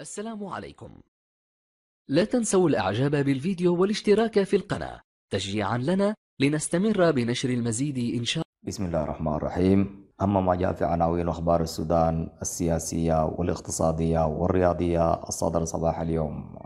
السلام عليكم. لا تنسوا الإعجاب بالفيديو والاشتراك في القناة. تشجيعا لنا لنستمر بنشر المزيد إن شاء بسم الله الرحمن الرحيم. أما ما جاء في عناوين أخبار السودان السياسية والاقتصادية والرياضية الصادرة صباح اليوم.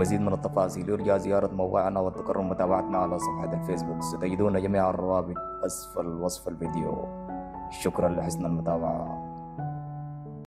لمزيد من التفاصيل يرجى زيارة موقعنا وتكرم متابعتنا على صفحة الفيسبوك. ستجدون جميع الروابط أسفل وصف الفيديو. شكرا لحسن المتابعة.